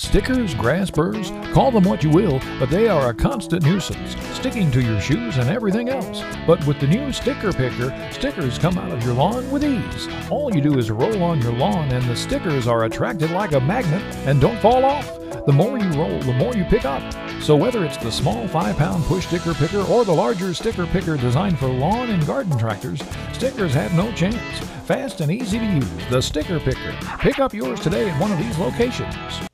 Stickers, grass burrs, call them what you will, but they are a constant nuisance, sticking to your shoes and everything else. But with the new sticker picker, stickers come out of your lawn with ease. All you do is roll on your lawn, and the stickers are attracted like a magnet and don't fall off. The more you roll, the more you pick up. So whether it's the small 5 pound push sticker picker or the larger sticker picker designed for lawn and garden tractors, stickers have no chance. Fast and easy to use, the sticker picker. Pick up yours today at one of these locations.